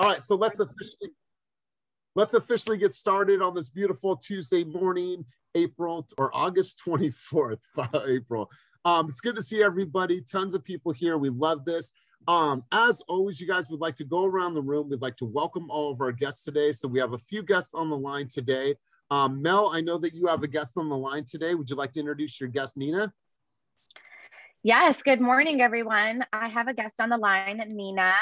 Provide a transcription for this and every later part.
All right, so let's officially let's officially get started on this beautiful Tuesday morning, April or August 24th. April. Um, it's good to see everybody. Tons of people here. We love this. Um, as always, you guys would like to go around the room. We'd like to welcome all of our guests today. So we have a few guests on the line today. Um, Mel, I know that you have a guest on the line today. Would you like to introduce your guest, Nina? Yes, good morning, everyone. I have a guest on the line, Nina.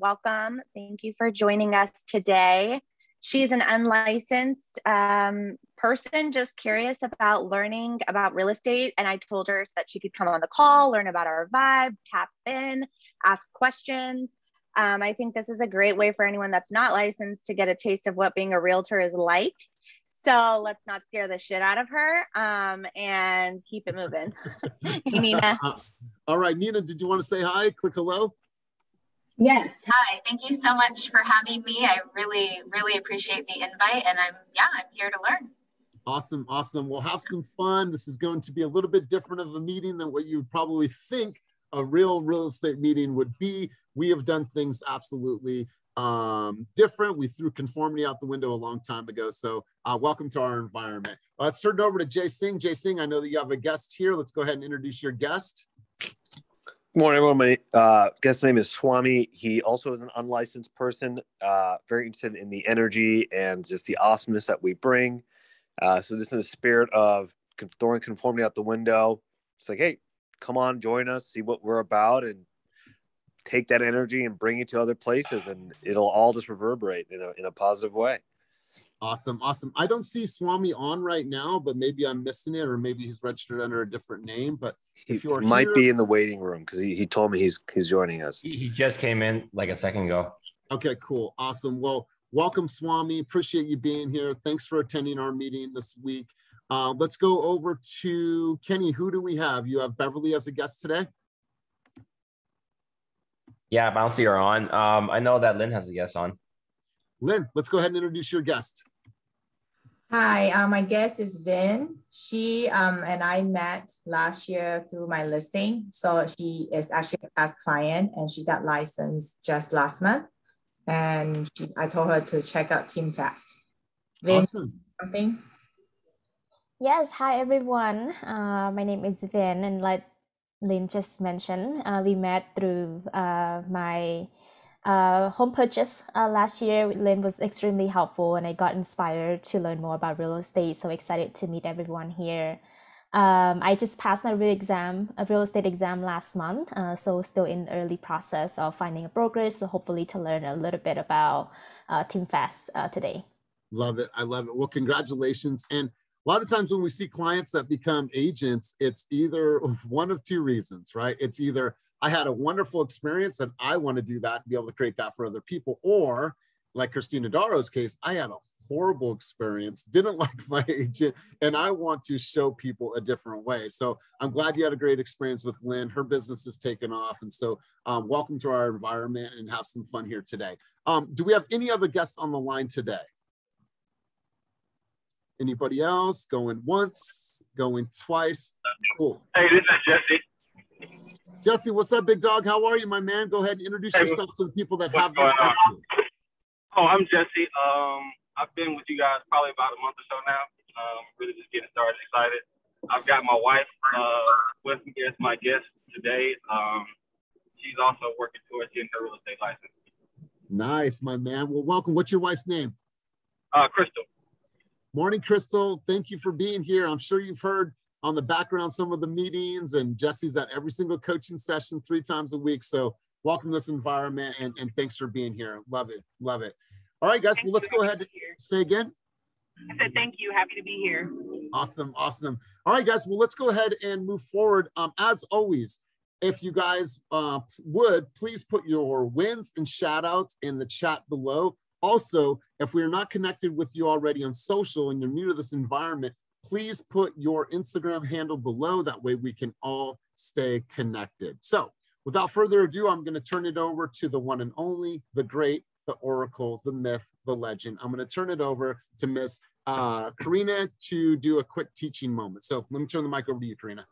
Welcome. Thank you for joining us today. She's an unlicensed um, person just curious about learning about real estate. And I told her that she could come on the call, learn about our vibe, tap in, ask questions. Um, I think this is a great way for anyone that's not licensed to get a taste of what being a realtor is like. So let's not scare the shit out of her um, and keep it moving. hey, Nina. All right, Nina, did you want to say hi? Quick hello? Yes. Hi. Thank you so much for having me. I really, really appreciate the invite. And I'm, yeah, I'm here to learn. Awesome. Awesome. We'll have some fun. This is going to be a little bit different of a meeting than what you probably think a real real estate meeting would be. We have done things absolutely um, different. We threw conformity out the window a long time ago. So uh, welcome to our environment. Let's turn it over to Jay Singh. Jay Singh, I know that you have a guest here. Let's go ahead and introduce your guest. Morning, everyone. My uh, guest's name is Swami. He also is an unlicensed person, uh, very interested in the energy and just the awesomeness that we bring. Uh, so, just in the spirit of throwing conformity out the window, it's like, hey, come on, join us, see what we're about, and take that energy and bring it to other places, and it'll all just reverberate in a in a positive way. Awesome, awesome. I don't see Swami on right now, but maybe I'm missing it, or maybe he's registered under a different name. But if you might here, be in the waiting room because he, he told me he's he's joining us. He just came in like a second ago. Okay, cool, awesome. Well, welcome, Swami. Appreciate you being here. Thanks for attending our meeting this week. Uh, let's go over to Kenny. Who do we have? You have Beverly as a guest today. Yeah, Bouncy are on. Um, I know that Lynn has a guest on. Lynn, let's go ahead and introduce your guest. Hi, uh, my guest is Vin. She um, and I met last year through my listing. So she is actually a past client and she got licensed just last month. And she, I told her to check out Team Fast. Vin, awesome. Something? Yes, hi everyone. Uh, my name is Vin, and like Lynn just mentioned, uh, we met through uh, my uh, home purchase uh, last year. Lynn was extremely helpful, and I got inspired to learn more about real estate. So excited to meet everyone here. Um, I just passed my real exam, a real estate exam last month, uh, so still in early process of finding a brokerage. So hopefully to learn a little bit about uh, Team Fast uh, today. Love it. I love it. Well, congratulations. And a lot of times when we see clients that become agents, it's either one of two reasons, right? It's either I had a wonderful experience and I want to do that and be able to create that for other people. Or like Christina Darrow's case, I had a horrible experience, didn't like my agent, and I want to show people a different way. So I'm glad you had a great experience with Lynn. Her business has taken off. And so um, welcome to our environment and have some fun here today. Um, do we have any other guests on the line today? Anybody else? Going once, going twice. Cool. Hey, this is Jesse. Jesse, what's up, big dog? How are you, my man? Go ahead and introduce hey, yourself to the people that have going on? Oh, I'm Jesse. Um, I've been with you guys probably about a month or so now. Um, really just getting started, excited. I've got my wife uh, with me as my guest today. Um, she's also working towards getting her real estate license. Nice, my man. Well, welcome. What's your wife's name? Uh, Crystal. Morning, Crystal. Thank you for being here. I'm sure you've heard on the background some of the meetings and Jesse's at every single coaching session three times a week. So welcome to this environment and, and thanks for being here. Love it. Love it. All right, guys. Well, let's go ahead and say again. I said, thank you. Happy to be here. Awesome. Awesome. All right, guys. Well, let's go ahead and move forward. Um, as always, if you guys uh, would, please put your wins and shout outs in the chat below. Also, if we're not connected with you already on social and you're new to this environment, please put your Instagram handle below. That way we can all stay connected. So without further ado, I'm going to turn it over to the one and only, the great, the oracle, the myth, the legend. I'm going to turn it over to Miss uh, Karina to do a quick teaching moment. So let me turn the mic over to you, Karina.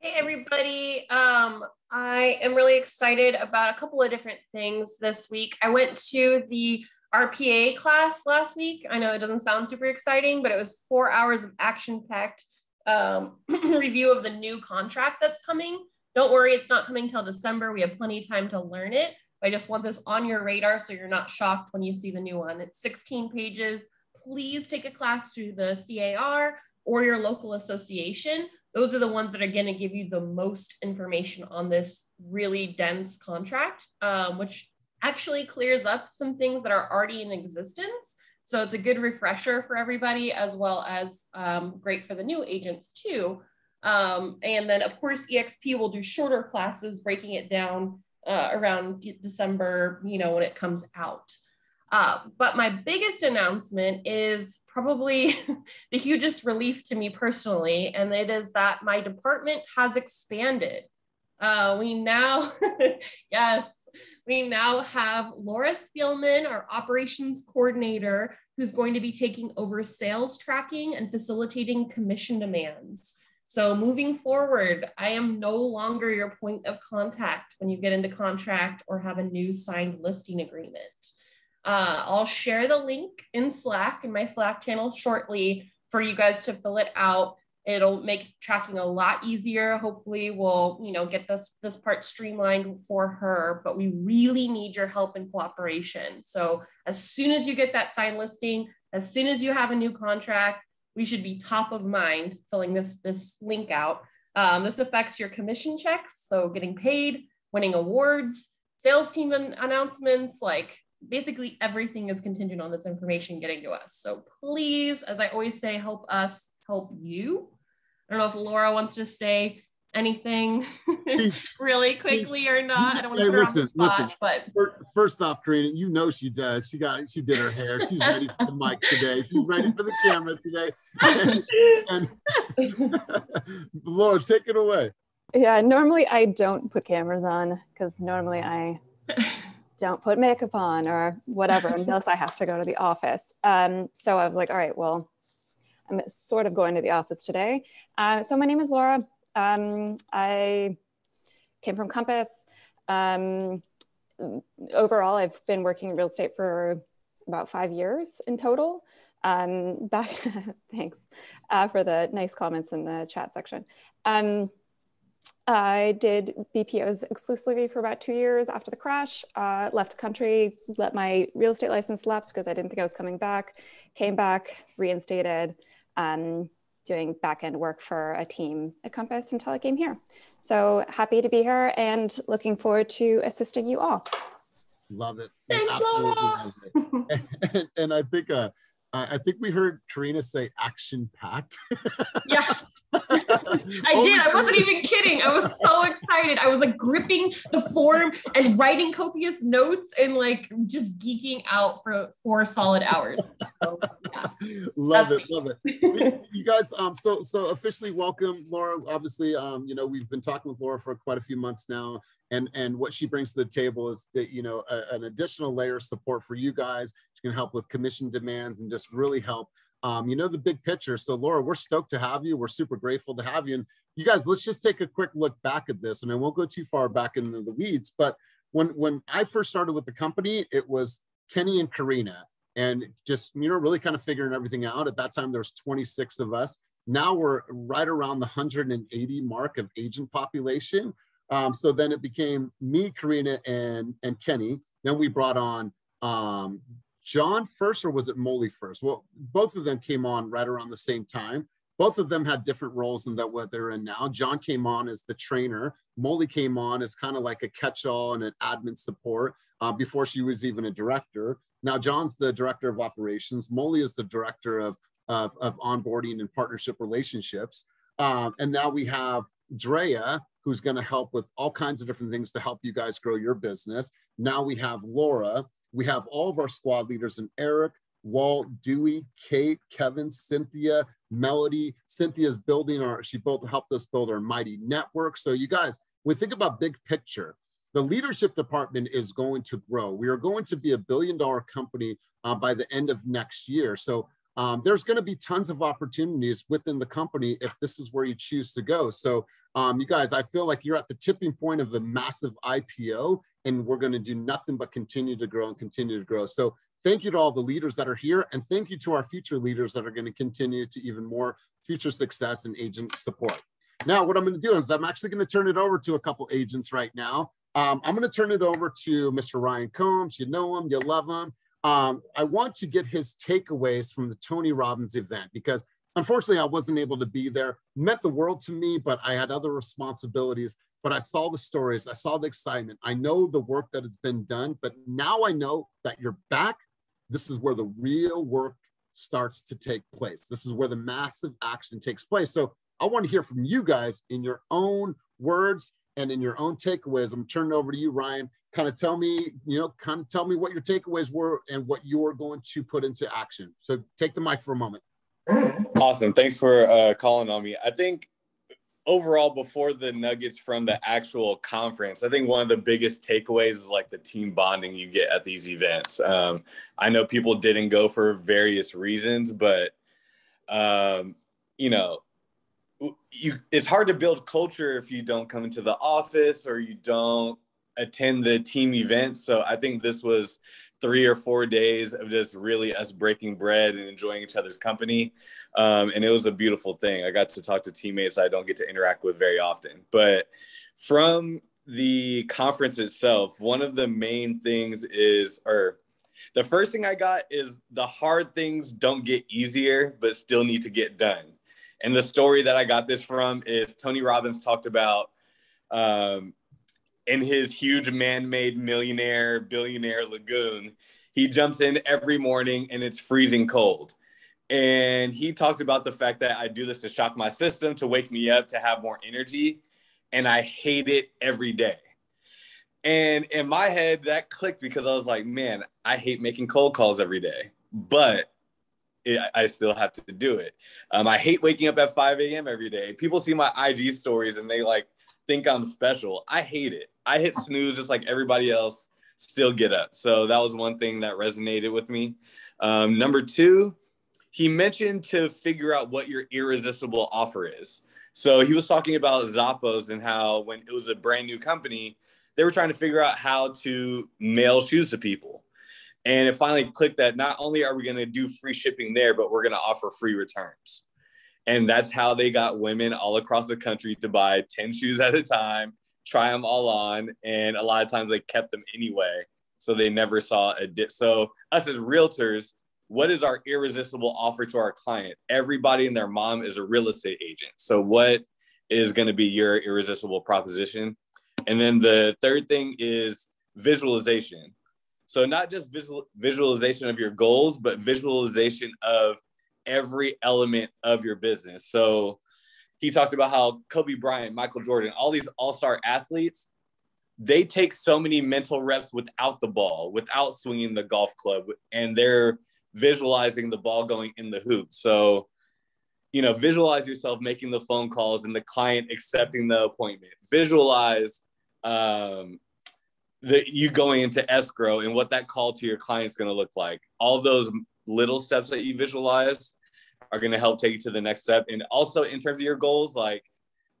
Hey, everybody. Um, I am really excited about a couple of different things this week. I went to the RPA class last week. I know it doesn't sound super exciting, but it was four hours of action packed um, review of the new contract that's coming. Don't worry, it's not coming till December. We have plenty of time to learn it. I just want this on your radar so you're not shocked when you see the new one. It's 16 pages. Please take a class through the CAR or your local association. Those are the ones that are going to give you the most information on this really dense contract, um, which actually clears up some things that are already in existence. So it's a good refresher for everybody, as well as um, great for the new agents too. Um, and then of course, EXP will do shorter classes, breaking it down uh, around December, you know, when it comes out. Uh, but my biggest announcement is probably the hugest relief to me personally, and it is that my department has expanded. Uh, we now, yes, we now have Laura Spielman, our operations coordinator, who's going to be taking over sales tracking and facilitating commission demands. So moving forward, I am no longer your point of contact when you get into contract or have a new signed listing agreement. Uh, I'll share the link in Slack in my Slack channel shortly for you guys to fill it out. It'll make tracking a lot easier. Hopefully we'll, you know, get this, this part streamlined for her, but we really need your help and cooperation. So as soon as you get that sign listing, as soon as you have a new contract, we should be top of mind filling this, this link out. Um, this affects your commission checks, so getting paid, winning awards, sales team announcements, like basically everything is contingent on this information getting to us. So please, as I always say, help us help you. I don't know if Laura wants to say anything really quickly or not. I don't want to hey, listen, the spot, listen. but first off, Karina, you know she does. She got she did her hair. She's ready for the mic today. She's ready for the camera today. And, and Laura, take it away. Yeah, normally I don't put cameras on because normally I don't put makeup on or whatever unless I have to go to the office. Um, so I was like, all right, well, I'm sort of going to the office today. Uh, so my name is Laura. Um, I came from Compass. Um, overall, I've been working in real estate for about five years in total. Um, back, thanks uh, for the nice comments in the chat section. Um, I did BPOs exclusively for about two years after the crash, uh, left the country, let my real estate license lapse because I didn't think I was coming back, came back, reinstated, um, doing back end work for a team at Compass until I came here. So happy to be here and looking forward to assisting you all. Love it. Thanks, Laura. and, and, I think uh, I think we heard Karina say action packed. yeah. I did. I wasn't even kidding. I was so excited. I was like gripping the form and writing copious notes and like just geeking out for four solid hours. So, yeah. love That's it, me. love it. you guys, um, so so officially welcome Laura. Obviously, um, you know, we've been talking with Laura for quite a few months now, and and what she brings to the table is that you know a, an additional layer of support for you guys. She can help with commission demands and just really help um, you know the big picture. So Laura, we're stoked to have you. We're super grateful to have you. And you guys, let's just take a quick look back at this. And I won't go too far back into the weeds, but when when I first started with the company, it was Kenny and Karina, and just you know really kind of figuring everything out. At that time, there was 26 of us. Now we're right around the 180 mark of agent population. Um, so then it became me, Karina, and and Kenny. Then we brought on um, John first, or was it Molly first? Well, both of them came on right around the same time. Both of them had different roles than that what they're in now. John came on as the trainer. Molly came on as kind of like a catch-all and an admin support uh, before she was even a director. Now John's the director of operations. Molly is the director of of, of onboarding and partnership relationships. Um, and now we have Drea, who's going to help with all kinds of different things to help you guys grow your business. Now we have Laura, we have all of our squad leaders and Eric, Walt, Dewey, Kate, Kevin, Cynthia, Melody. Cynthia's building our, she built, helped us build our mighty network. So you guys, we think about big picture. The leadership department is going to grow. We are going to be a billion dollar company uh, by the end of next year. So um, there's going to be tons of opportunities within the company if this is where you choose to go. So, um, you guys, I feel like you're at the tipping point of a massive IPO, and we're going to do nothing but continue to grow and continue to grow. So, thank you to all the leaders that are here, and thank you to our future leaders that are going to continue to even more future success and agent support. Now, what I'm going to do is I'm actually going to turn it over to a couple agents right now. Um, I'm going to turn it over to Mr. Ryan Combs. You know him, you love him. Um, I want to get his takeaways from the Tony Robbins event because unfortunately I wasn't able to be there. Meant the world to me, but I had other responsibilities. But I saw the stories, I saw the excitement. I know the work that has been done, but now I know that you're back. This is where the real work starts to take place. This is where the massive action takes place. So I want to hear from you guys in your own words and in your own takeaways. I'm turning over to you, Ryan. Kind of tell me, you know, kind of tell me what your takeaways were and what you are going to put into action. So take the mic for a moment. Awesome. Thanks for uh, calling on me. I think overall, before the Nuggets from the actual conference, I think one of the biggest takeaways is like the team bonding you get at these events. Um, I know people didn't go for various reasons, but um, you know, you it's hard to build culture if you don't come into the office or you don't attend the team event. So I think this was three or four days of just really us breaking bread and enjoying each other's company. Um, and it was a beautiful thing. I got to talk to teammates I don't get to interact with very often. But from the conference itself, one of the main things is, or the first thing I got is the hard things don't get easier, but still need to get done. And the story that I got this from is Tony Robbins talked about um, in his huge man-made millionaire billionaire lagoon. He jumps in every morning and it's freezing cold. And he talked about the fact that I do this to shock my system, to wake me up, to have more energy. And I hate it every day. And in my head, that clicked because I was like, man, I hate making cold calls every day. But it, I still have to do it. Um, I hate waking up at 5 a.m. every day. People see my IG stories and they like think I'm special. I hate it. I hit snooze just like everybody else, still get up. So that was one thing that resonated with me. Um, number two, he mentioned to figure out what your irresistible offer is. So he was talking about Zappos and how when it was a brand new company, they were trying to figure out how to mail shoes to people. And it finally clicked that not only are we going to do free shipping there, but we're going to offer free returns. And that's how they got women all across the country to buy 10 shoes at a time, try them all on. And a lot of times they kept them anyway. So they never saw a dip. So, us as realtors, what is our irresistible offer to our client? Everybody and their mom is a real estate agent. So, what is going to be your irresistible proposition? And then the third thing is visualization. So not just visual, visualization of your goals, but visualization of every element of your business. So he talked about how Kobe Bryant, Michael Jordan, all these all-star athletes, they take so many mental reps without the ball, without swinging the golf club, and they're visualizing the ball going in the hoop. So, you know, visualize yourself making the phone calls and the client accepting the appointment. Visualize um, that you going into escrow and what that call to your client is going to look like. All those little steps that you visualize are going to help take you to the next step. And also in terms of your goals, like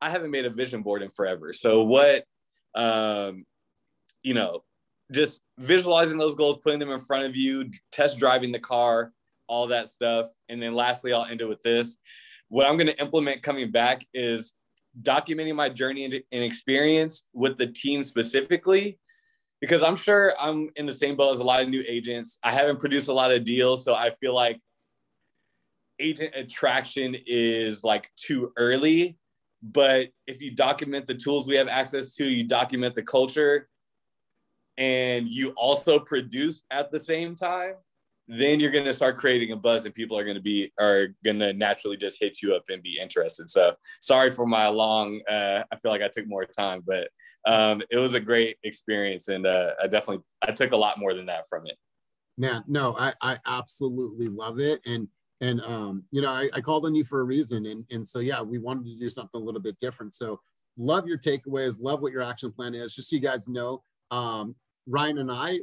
I haven't made a vision board in forever. So what, um, you know, just visualizing those goals, putting them in front of you, test driving the car, all that stuff. And then lastly, I'll end it with this. What I'm going to implement coming back is documenting my journey and experience with the team specifically because I'm sure I'm in the same boat as a lot of new agents. I haven't produced a lot of deals, so I feel like agent attraction is like too early. But if you document the tools we have access to, you document the culture, and you also produce at the same time, then you're going to start creating a buzz and people are going to be are going to naturally just hit you up and be interested so sorry for my long uh, i feel like i took more time but um, it was a great experience, and uh, I definitely I took a lot more than that from it. Man, no, I I absolutely love it, and and um, you know I, I called on you for a reason, and and so yeah, we wanted to do something a little bit different. So love your takeaways, love what your action plan is. Just so you guys know, um, Ryan and I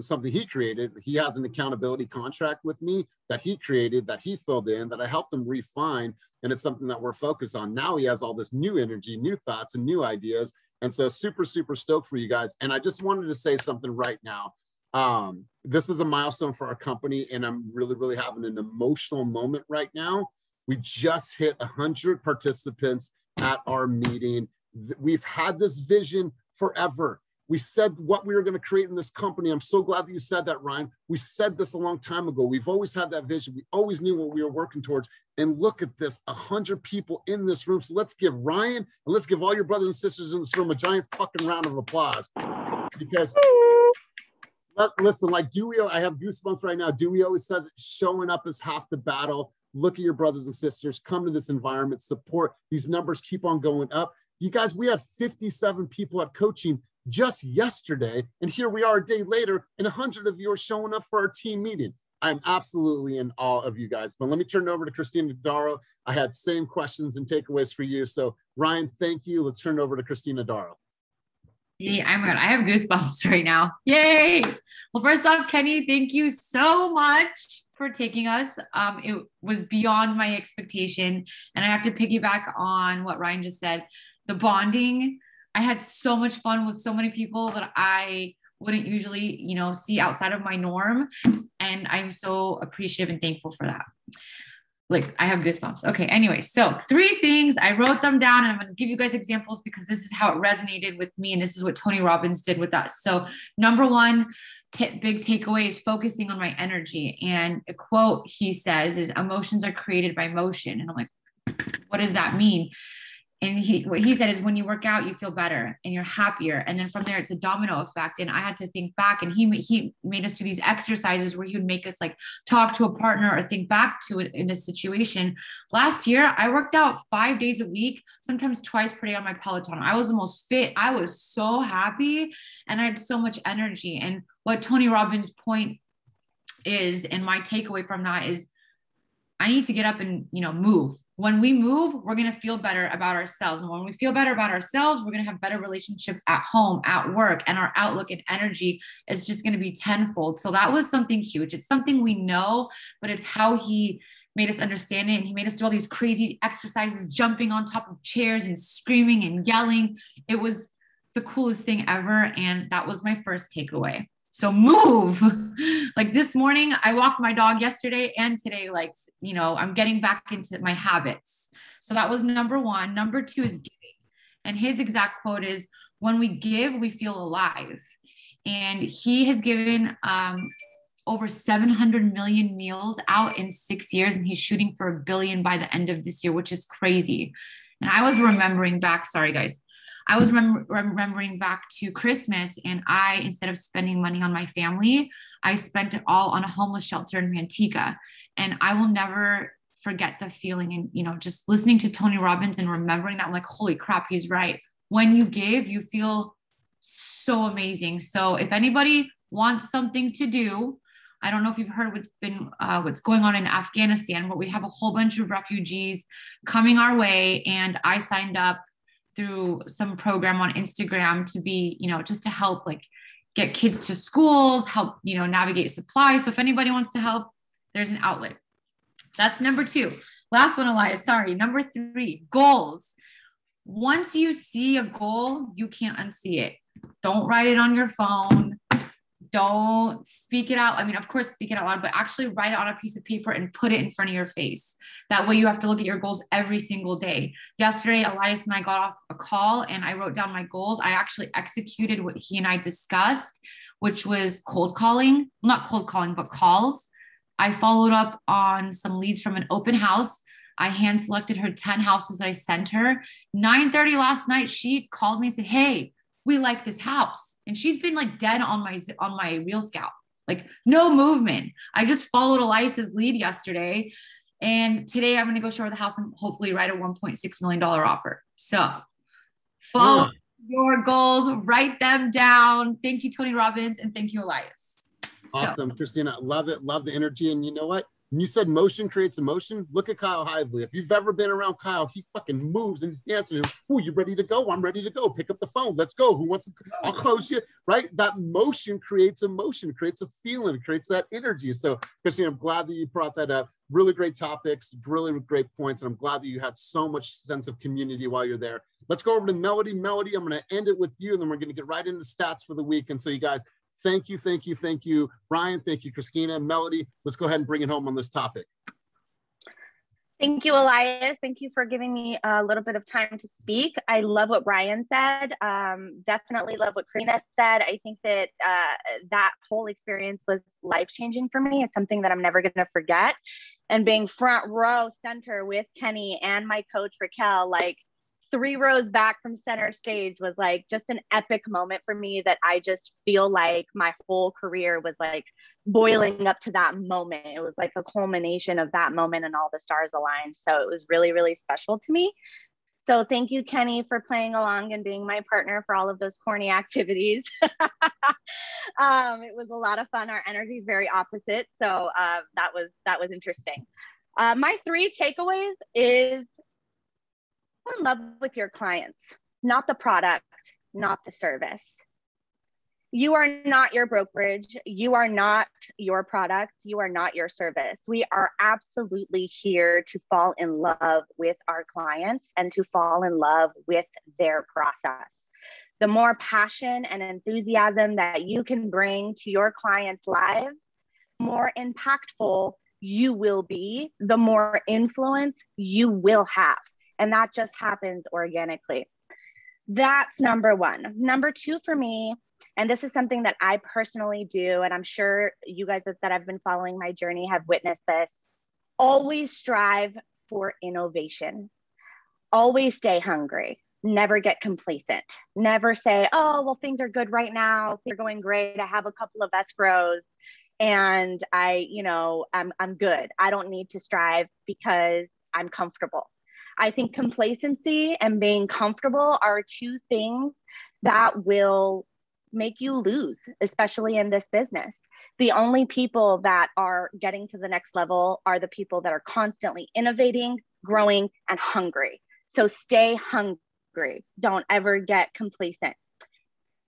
something he created. He has an accountability contract with me that he created, that he filled in, that I helped him refine. And it's something that we're focused on. Now he has all this new energy, new thoughts, and new ideas. And so super, super stoked for you guys. And I just wanted to say something right now. Um, this is a milestone for our company, and I'm really, really having an emotional moment right now. We just hit 100 participants at our meeting. We've had this vision forever. We said what we were going to create in this company. I'm so glad that you said that, Ryan. We said this a long time ago. We've always had that vision. We always knew what we were working towards. And look at this 100 people in this room. So let's give Ryan and let's give all your brothers and sisters in this room a giant fucking round of applause. Because listen, like Dewey, I have goosebumps right now. Dewey always says showing up is half the battle. Look at your brothers and sisters, come to this environment, support. These numbers keep on going up. You guys, we had 57 people at coaching just yesterday. And here we are a day later, and 100 of you are showing up for our team meeting. I'm absolutely in awe of you guys. But let me turn it over to Christina Darrow. I had same questions and takeaways for you. So Ryan, thank you. Let's turn it over to Christina Darrow. Hey, I'm good. I have goosebumps right now. Yay. Well, first off, Kenny, thank you so much for taking us. Um, it was beyond my expectation. And I have to piggyback on what Ryan just said. The bonding I had so much fun with so many people that I wouldn't usually, you know, see outside of my norm. And I'm so appreciative and thankful for that. Like I have goosebumps. Okay. Anyway, so three things I wrote them down and I'm going to give you guys examples because this is how it resonated with me. And this is what Tony Robbins did with us. So, number one, t- big takeaway is focusing on my energy. And a quote he says is emotions are created by motion. And I'm like, what does that mean? And he what he said is when you work out you feel better and you're happier. And then from there it's a domino effect. And i had to think back and he he made us do these exercises where he would make us like talk to a partner or think back to it in a situation. Last year i worked out five days a week sometimes twice per day on my peloton. I was the most fit. I was so happy and i had so much energy. And what tony robbins point is and my takeaway from that is I need to get up and, you know, move. When we move, we're going to feel better about ourselves. And when we feel better about ourselves, we're going to have better relationships at home, at work, and our outlook and energy is just going to be tenfold. So that was something huge. It's something we know, but it's how he made us understand it. And he made us do all these crazy exercises, jumping on top of chairs and screaming and yelling. It was the coolest thing ever. And that was my first takeaway. So move. like this morning, I walked my dog yesterday and today, like, you know, I'm getting back into my habits. So that was number one. Number two is giving. And his exact quote is when we give, we feel alive. And he has given um, over 700 million meals out in six years, and he's shooting for a billion by the end of this year, which is crazy. And I was remembering back, sorry guys, I was rem- remembering back to Christmas, and I, instead of spending money on my family, I spent it all on a homeless shelter in Manteca. And I will never forget the feeling. And, you know, just listening to Tony Robbins and remembering that, I'm like, holy crap, he's right. When you give, you feel so amazing. So if anybody wants something to do, I don't know if you've heard what's been uh, what's going on in Afghanistan, but we have a whole bunch of refugees coming our way, and I signed up through some program on Instagram to be, you know, just to help like get kids to schools, help, you know, navigate supplies. So if anybody wants to help, there's an outlet. That's number two. Last one, Elias, sorry. Number three, goals. Once you see a goal, you can't unsee it. Don't write it on your phone don't speak it out. I mean, of course, speak it out loud, but actually write it on a piece of paper and put it in front of your face. That way, you have to look at your goals every single day. Yesterday, Elias and I got off a call and I wrote down my goals. I actually executed what he and I discussed, which was cold calling, not cold calling, but calls. I followed up on some leads from an open house. I hand selected her 10 houses that I sent her. 9:30 last night, she called me and said, Hey, we like this house and she's been like dead on my on my RealScout. Like no movement. I just followed elias's lead yesterday. And today i'm going to go show her the house and hopefully write a 1.6 million dollar offer. So follow yeah. your goals. Write them down. Thank you tony robbins and thank you elias. Awesome so. christina. Love it. Love the energy. And you know what And you said motion creates emotion. Look at Kyle Hively. If you've ever been around Kyle, he fucking moves and he's dancing. Ooh, you ready to go? I'm ready to go. Pick up the phone. Let's go. Who wants to? I'll close you. Right? That motion creates emotion, creates a feeling, creates that energy. So, Christine, I'm glad that you brought that up. Really great topics, really great points. And I'm glad that you had so much sense of community while you're there. Let's go over to Melody. Melody, I'm going to end it with you, and then we're going to get right into stats for the week. And so, you guys, Thank you, thank you, thank you, Brian. Thank you, Christina, Melody. Let's go ahead and bring it home on this topic. Thank you, Elias. Thank you for giving me a little bit of time to speak. I love what Brian said. Um, definitely love what Karina said. I think that uh, that whole experience was life changing for me. It's something that I'm never going to forget. And being front row center with Kenny and my coach Raquel, like three rows back from center stage was like just an epic moment for me that I just feel like my whole career was like boiling up to that moment. It was like a culmination of that moment and all the stars aligned. So it was really, really special to me. So thank you, Kenny, for playing along and being my partner for all of those corny activities. um, it was a lot of fun. Our energy is very opposite, so uh, that was that was interesting. Uh, my three takeaways is in love with your clients, not the product, not the service. You are not your brokerage. You are not your product. You are not your service. We are absolutely here to fall in love with our clients and to fall in love with their process. The more passion and enthusiasm that you can bring to your clients' lives, more impactful you will be, the more influence you will have. And that just happens organically. That's number one. Number two for me, and this is something that I personally do, and I'm sure you guys that have been following my journey have witnessed this always strive for innovation, always stay hungry. Never get complacent. Never say, oh, well, things are good right now. They're going great. I have a couple of escrows and I, you know, I'm, I'm good. I don't need to strive because I'm comfortable. I think complacency and being comfortable are two things that will make you lose, especially in this business. The only people that are getting to the next level are the people that are constantly innovating, growing, and hungry. So stay hungry. Don't ever get complacent.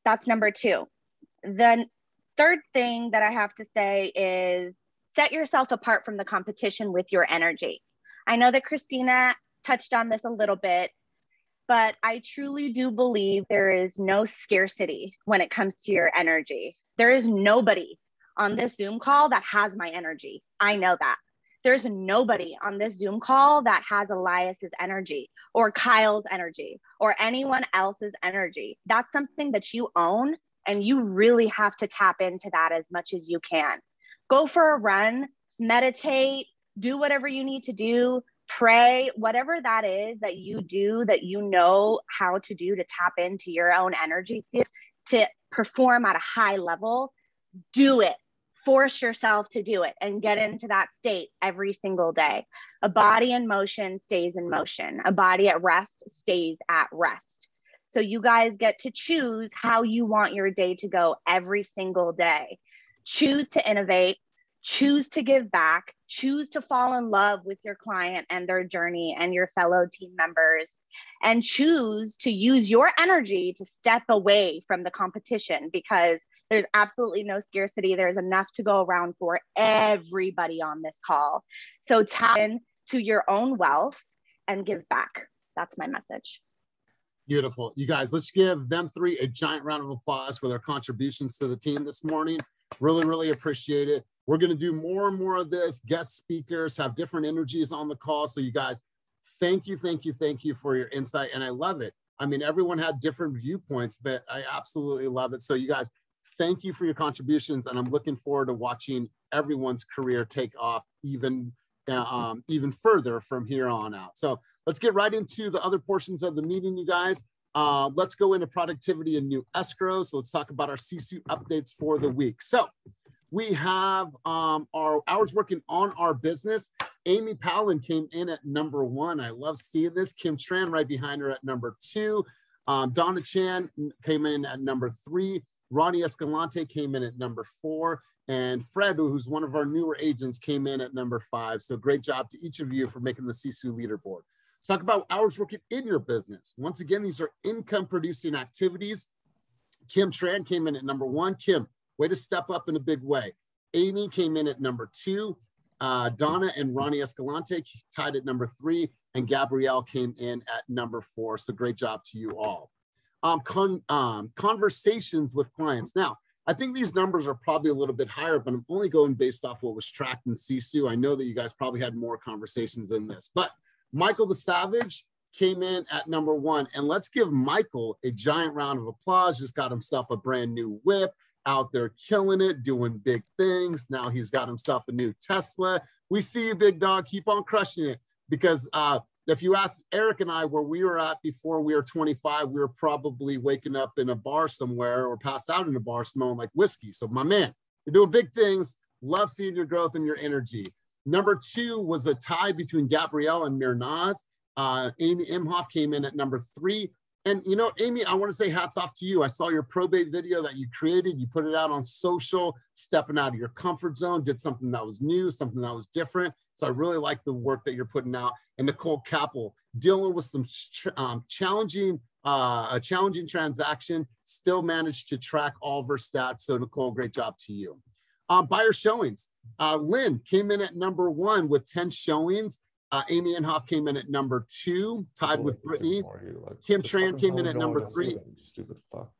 That's number two. The third thing that I have to say is set yourself apart from the competition with your energy. I know that Christina touched on this a little bit, but I truly do believe there is no scarcity when it comes to your energy. There is nobody on this Zoom call that has my energy. I know that. There's nobody on this Zoom call that has Elias's energy or Kyle's energy or anyone else's energy. That's something that you own and you really have to tap into that as much as you can. Go for a run, meditate, do whatever you need to do, pray, whatever that is that you mm-hmm. do that you know how to do to tap into your own energy to perform at a high level, do it. Force yourself to do it and get into that state every single day. A body in motion stays in motion, a body at rest stays at rest. So you guys get to choose how you want your day to go every single day. Choose to innovate, choose to give back, choose to fall in love with your client and their journey and your fellow team members, and choose to use your energy to step away from the competition because there's absolutely no scarcity. There's enough to go around for everybody on this call. So tap in to your own wealth and give back. That's my message. Beautiful. You guys, let's give them three a giant round of applause for their contributions to the team this morning. Really, really appreciate it. We're going to do more and more of this. Guest speakers have different energies on the call. So, you guys, thank you, thank you, thank you for your insight. And I love it. I mean, everyone had different viewpoints, but I absolutely love it. So, you guys, thank you for your contributions. And I'm looking forward to watching everyone's career take off even, uh, um, even further from here on out. So, let's get right into the other portions of the meeting, you guys. Uh, let's go into productivity and new escrow. So let's talk about our Sisu updates for the week. So we have um, our hours working on our business. Amy Palin came in at number one. I love seeing this. Kim Tran right behind her at number two. Um, Donna Chan came in at number three. Ronnie Escalante came in at number four. And Fred, who's one of our newer agents, came in at number five. So great job to each of you for making the Sisu leaderboard. Let's talk about hours working in your business. Once again, these are income producing activities. Kim Tran came in at number one. Kim, way to step up in a big way. Amy came in at number two. Uh, Donna and Ronnie Escalante tied at number three, and Gabrielle came in at number four. So great job to you all. Um, con um, conversations with clients. Now, I think these numbers are probably a little bit higher, but I'm only going based off what was tracked in Sisu. I know that you guys probably had more conversations than this, but Michael the Savage came in at number one. And let's give Michael a giant round of applause. Just got himself a brand new whip out there killing it, doing big things. Now he's got himself a new Tesla. We see you, big dog. Keep on crushing it. Because uh, if you ask Eric and I where we were at before we were 25, we were probably waking up in a bar somewhere or passed out in a bar smelling like whiskey. So, my man, you're doing big things. Love seeing your growth and your energy. Number two was a tie between Gabrielle and Mirnaz. Uh, Amy Imhoff came in at number three. And you know, Amy, I want to say hats off to you. I saw your probate video that you created. You put it out on social, stepping out of your comfort zone, did something that was new, something that was different. So I really like the work that you're putting out. And Nicole Capel dealing with some um, challenging, uh, a challenging transaction, still managed to track all of her stats. So Nicole, great job to you. Um, buyer showings. Uh, Lynn came in at number one with 10 showings. Uh, Amy Inhofe came in at number two, tied with Brittany. Kim Tran came in at number three. Stupid fuck.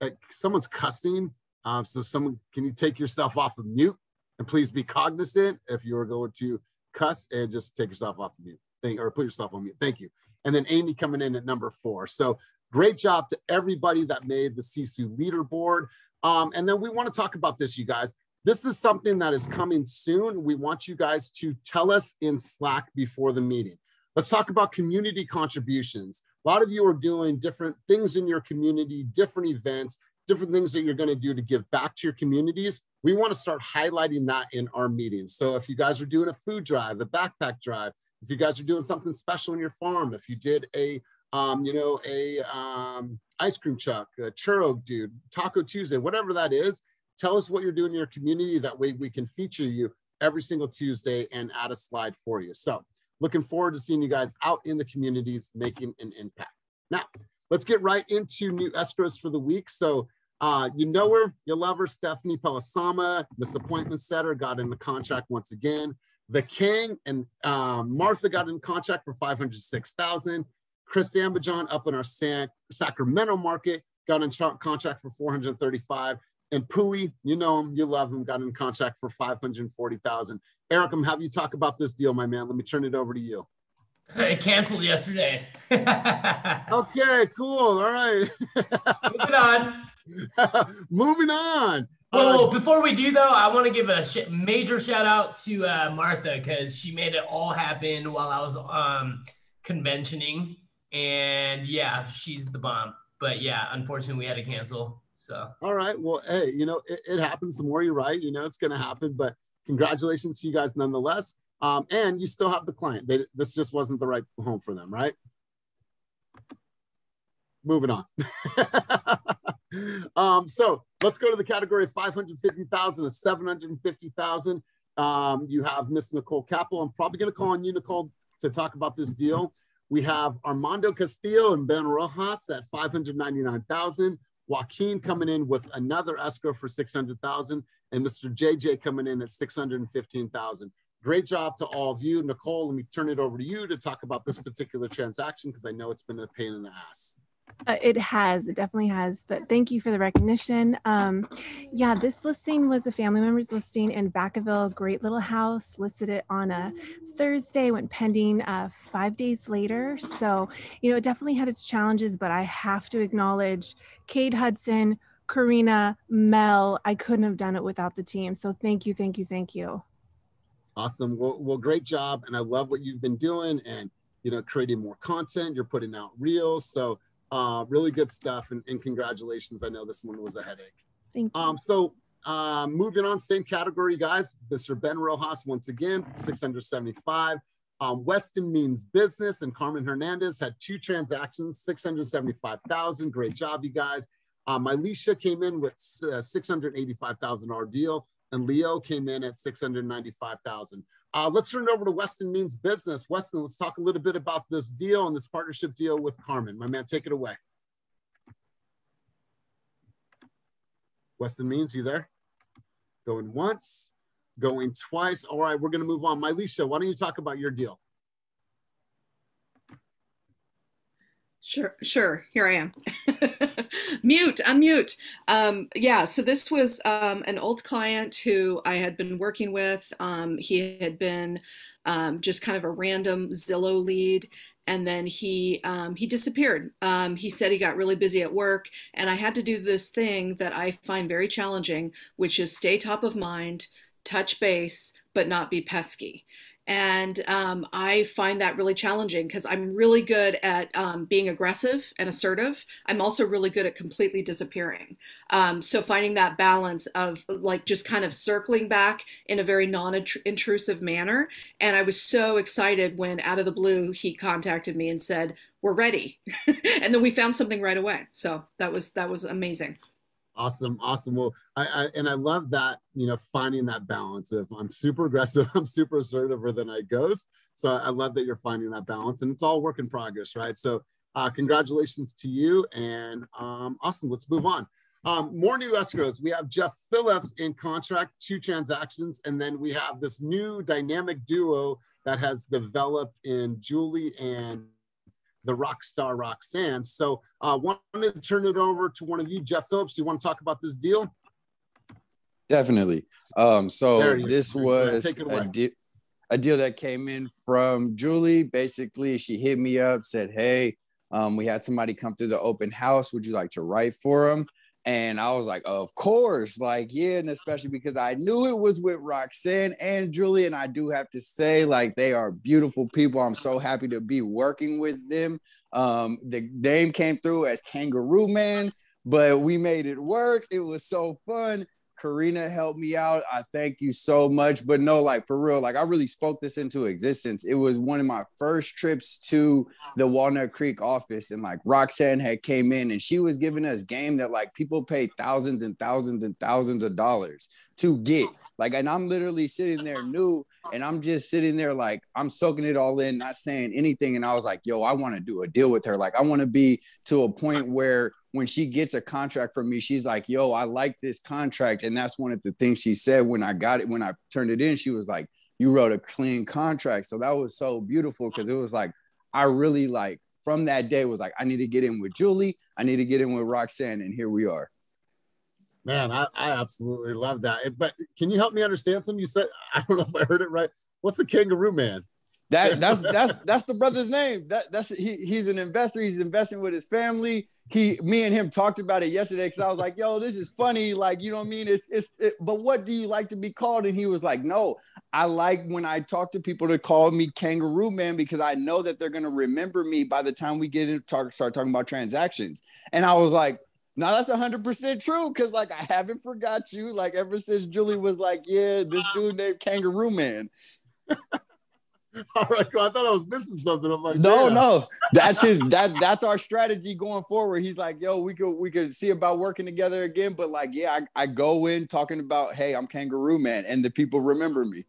Uh, someone's cussing. Um, so someone, can you take yourself off of mute? And please be cognizant if you are going to cuss and just take yourself off of mute. Thank, or put yourself on mute. Thank you. And then Amy coming in at number four. So great job to everybody that made the Sisu leaderboard. Um, and then we want to talk about this, you guys. This is something that is coming soon. We want you guys to tell us in Slack before the meeting. Let's talk about community contributions. A lot of you are doing different things in your community, different events, different things that you're going to do to give back to your communities. We want to start highlighting that in our meetings. So if you guys are doing a food drive, a backpack drive, if you guys are doing something special in your farm, if you did a um, you know, a um, ice cream truck, a churro dude, Taco Tuesday, whatever that is, Tell us what you're doing in your community. That way we can feature you every single Tuesday and add a slide for you. So looking forward to seeing you guys out in the communities making an impact. Now, let's get right into new escrows for the week. So uh, you know her, you love her, Stephanie Pelasama, Miss Appointment Setter, got in the contract once again. The King and uh, Martha got in contract for 506,000. Chris Ambajon up in our San, Sacramento market got in contract for 435. And Pui, you know him, you love him, got in contract for 540,000. Eric, I'm having you talk about this deal, my man. Let me turn it over to you. It canceled yesterday. okay, cool. All right. Moving on. Moving on. Well, uh, before we do though, I want to give a sh- major shout out to uh, Martha because she made it all happen while I was um, conventioning, and yeah, she's the bomb. But yeah, unfortunately, we had to cancel. So, all right. Well, hey, you know, it, it happens. The more you write, you know, it's going to happen. But congratulations to you guys nonetheless. Um, and you still have the client. They, this just wasn't the right home for them, right? Moving on. um, so let's go to the category of 550,000 to 750,000. Um, you have Miss Nicole Capel. I'm probably going to call on you, Nicole, to talk about this deal. We have Armando Castillo and Ben Rojas at 599,000. Joaquin coming in with another escrow for 600,000 and Mr. JJ coming in at 615,000. Great job to all of you. Nicole, let me turn it over to you to talk about this particular transaction because I know it's been a pain in the ass. Uh, it has, it definitely has. But thank you for the recognition. Um, yeah, this listing was a family member's listing in Vacaville, great little house. Listed it on a Thursday, went pending uh, five days later. So, you know, it definitely had its challenges, but I have to acknowledge Cade Hudson, Karina, Mel. I couldn't have done it without the team. So thank you, thank you, thank you. Awesome. Well, well great job. And I love what you've been doing and, you know, creating more content. You're putting out reels. So, uh, really good stuff, and, and, congratulations. I know this one was a headache. Thank you. Um, so uh, moving on, same category, guys. Mr. Ben Rojas once again, 675. Um, Weston means business, and Carmen Hernandez had two transactions, 675,000. Great job, you guys. Um, Alicia came in with uh, $685,000 deal, and Leo came in at 695,000. Uh, let's turn it over to Weston Means Business. Weston, let's talk a little bit about this deal and this partnership deal with Carmen. My man, take it away. Weston Means, you there? Going once, going twice. All right, we're going to move on. Mylisha, why don't you talk about your deal? Sure, sure. Here I am. mute, unmute. Um, yeah, so this was um, an old client who I had been working with. Um, he had been um, just kind of a random Zillow lead, and then he um, he disappeared. Um, he said he got really busy at work, and I had to do this thing that I find very challenging, which is stay top of mind, touch base, but not be pesky. And um, I find that really challenging because I'm really good at um, being aggressive and assertive. I'm also really good at completely disappearing. Um, so finding that balance of like just kind of circling back in a very non-intrusive manner. And I was so excited when out of the blue he contacted me and said, "We're ready," and then we found something right away. So that was that was amazing. Awesome, awesome. Well, I, I, and I love that you know finding that balance of I'm super aggressive, I'm super assertive, or then I ghost. So I love that you're finding that balance, and it's all work in progress, right? So uh, congratulations to you, and um, awesome. Let's move on. Um, more new escrows. We have Jeff Phillips in contract, two transactions, and then we have this new dynamic duo that has developed in Julie and the rock star Roxanne. So I uh, wanted to turn it over to one of you, Jeff Phillips. Do you want to talk about this deal? Definitely. Um, so this was a, de- a, deal that came in from Julie. Basically, she hit me up, said, Hey, um, we had somebody come through the open house. Would you like to write for them? And I was like, of course, like, yeah, and especially because I knew it was with Roxanne and Julie. And I do have to say, like, they are beautiful people. I'm so happy to be working with them. Um, the name came through as Kangaroo Man, but we made it work. It was so fun. Karina helped me out. I thank you so much. But no, like for real, like I really spoke this into existence. It was one of my first trips to the Walnut Creek office, and like Roxanne had came in and she was giving us game that like people pay thousands and thousands and thousands of dollars to get. Like, and I'm literally sitting there new, and I'm just sitting there like I'm soaking it all in, not saying anything. And I was like, yo, I want to do a deal with her. Like, I want to be to a point where when she gets a contract from me, she's like, yo, I like this contract. And that's one of the things she said when I got it, when I turned it in, she was like, you wrote a clean contract. So that was so beautiful because it was like, I really like from that day was like, I need to get in with Julie. I need to get in with Roxanne. And here we are. Man, I, I absolutely love that. But can you help me understand some? You said, I don't know if I heard it right. What's the kangaroo man? That that's that's that's the brother's name. That that's he, he's an investor. He's investing with his family he me and him talked about it yesterday because I was like, yo, this is funny. Like, you know what I mean? It's it's it, but what do you like to be called? And he was like, No, I like when I talk to people to call me kangaroo man because I know that they're gonna remember me by the time we get into talk start talking about transactions. And I was like, no, that's hundred percent true. Cause like I haven't forgot you. Like ever since Julie was like, Yeah, this dude named Kangaroo Man. All right, cool. I thought I was missing something. I'm like, no, Damn. no, that's his. That's that's our strategy going forward. He's like, yo, we could we could see about working together again. But like, yeah, I, I go in talking about, hey, I'm Kangaroo Man, and the people remember me.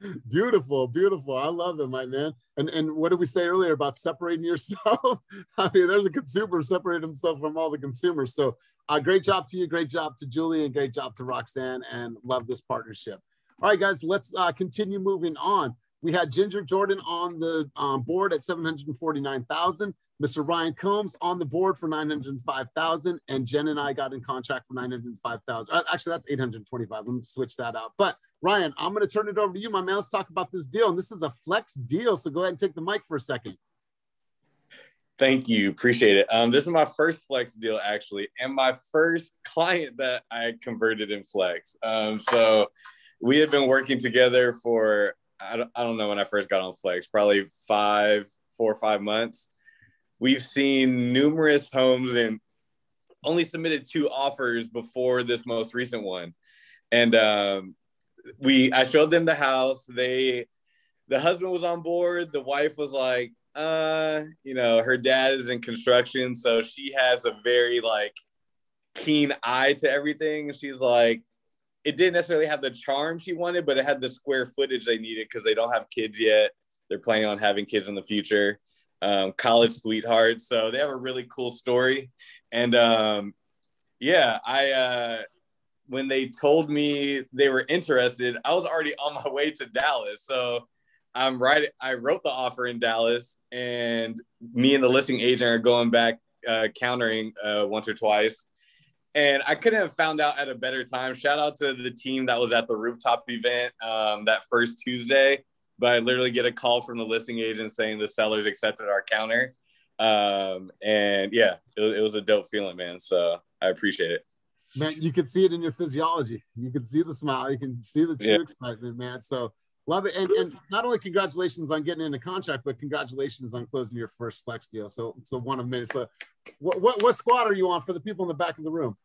Beautiful, beautiful. I love it, my man. And and what did we say earlier about separating yourself? I mean, there's a consumer separating himself from all the consumers. So, uh, great job to you, great job to Julie, and great job to Roxanne, and love this partnership. All right, guys, let's uh, continue moving on. We had Ginger Jordan on the um, board at 749,000. Mr. Ryan Combs on the board for 905,000 and Jen and I got in contract for 905,000. Uh, actually, that's 825. Let me switch that out. But Ryan, I'm going to turn it over to you, my man. Let's talk about this deal. And this is a flex deal. So go ahead and take the mic for a second. Thank you. Appreciate it. Um, this is my first Flex deal, actually, and my first client that I converted in Flex. Um, so we have been working together for I don't, I don't know when I first got on Flex, probably five, four or five months. We've seen numerous homes and only submitted two offers before this most recent one. And um, we, I showed them the house. They, the husband was on board. The wife was like, uh, you know, her dad is in construction. So she has a very like keen eye to everything. She's like, it didn't necessarily have the charm she wanted, but it had the square footage they needed because they don't have kids yet. They're planning on having kids in the future. Um, college sweethearts, so they have a really cool story. And um, yeah, I uh, when they told me they were interested, I was already on my way to Dallas. So I'm right. I wrote the offer in Dallas, and me and the listing agent are going back uh, countering uh, once or twice. And I couldn't have found out at a better time. Shout out to the team that was at the rooftop event um, that first Tuesday. But I literally get a call from the listing agent saying the sellers accepted our counter. Um, and yeah, it, it was a dope feeling, man. So I appreciate it man, you can see it in your physiology. You can see the smile. You can see the true yeah. excitement, man. So love it. And, and not only congratulations on getting into contract, but congratulations on closing your first flex deal. So so one of many. So what, what, what squad are you on for the people in the back of the room?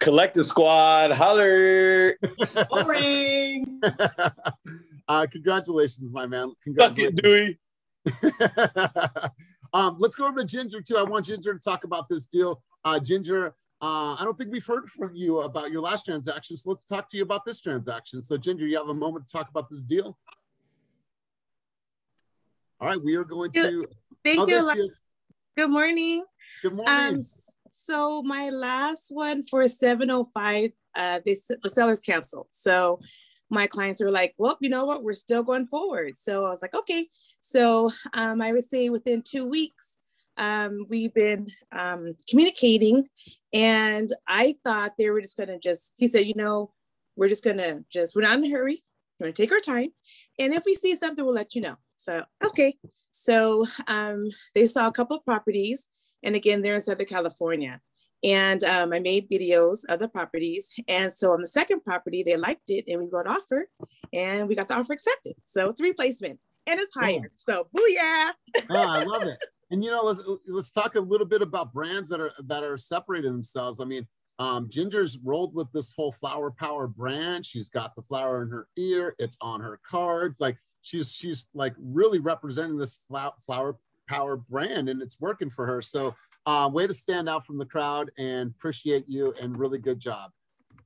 Collective squad, holler. Boring. uh, congratulations, my man. Congratulations. Dewey. um, let's go over to Ginger too. I want Ginger to talk about this deal. Uh, Ginger, uh, I don't think we've heard from you about your last transaction, so let's talk to you about this transaction. So, Ginger, you have a moment to talk about this deal. All right, we are going to. Thank oh, you. Good morning. Good morning. Um, so my last one for 705, uh, they, the sellers canceled. So my clients were like, well, you know what? We're still going forward. So I was like, okay. So um, I would say within two weeks, um, we've been um, communicating and I thought they were just gonna just, he said, you know, we're just gonna just, we're not in a hurry, we're gonna take our time. And if we see something, we'll let you know. So, okay. So um, they saw a couple of properties. And again, they're in Southern California. And um, I made videos of the properties. And so on the second property, they liked it and we wrote offer and we got the offer accepted. So it's a replacement and it's higher. So booyah. oh, I love it. And you know, let's let's talk a little bit about brands that are that are separating themselves. I mean, um, Ginger's rolled with this whole flower power brand. She's got the flower in her ear. It's on her cards. Like she's she's like really representing this flower power brand, and it's working for her. So, uh, way to stand out from the crowd, and appreciate you, and really good job.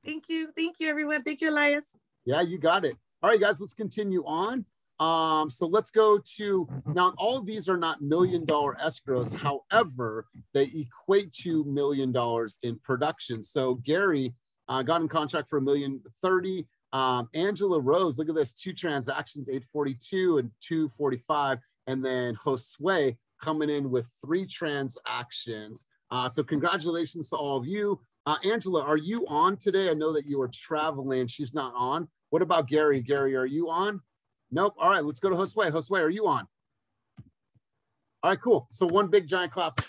Thank you, thank you, everyone. Thank you, Elias. Yeah, you got it. All right, guys, let's continue on. Um, so let's go to now. All of these are not million dollar escrows. However, they equate to million dollars in production. So Gary uh, got in contract for a million thirty. Um, Angela Rose, look at this: two transactions, eight forty two and two forty five, and then Josue coming in with three transactions. Uh, so congratulations to all of you. Uh, Angela, are you on today? I know that you are traveling. She's not on. What about Gary? Gary, are you on? Nope. All right, let's go to Josue. Josue, are you on? All right, cool. So one big giant clap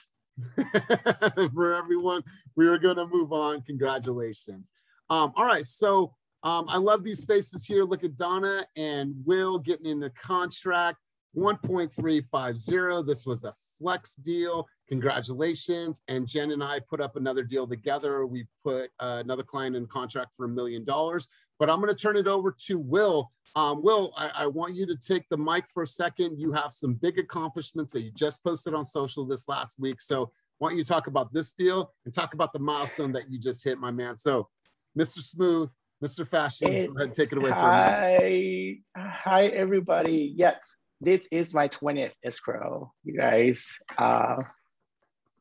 for everyone. We are going to move on. Congratulations. Um, all right, so um, I love these faces here. Look at Donna and Will getting in the contract. 1.350. This was a flex deal. Congratulations. And Jen and I put up another deal together. We put uh, another client in contract for a million dollars. But I'm going to turn it over to Will. Um, Will, I, I, want you to take the mic for a second. You have some big accomplishments that you just posted on social this last week. So why don't you talk about this deal and talk about the milestone that you just hit, my man. So, Mr. Smooth, Mr. Fashion, it, go ahead, take it away. Hi, hi, everybody. Yes, this is my 20th escrow, you guys. Uh,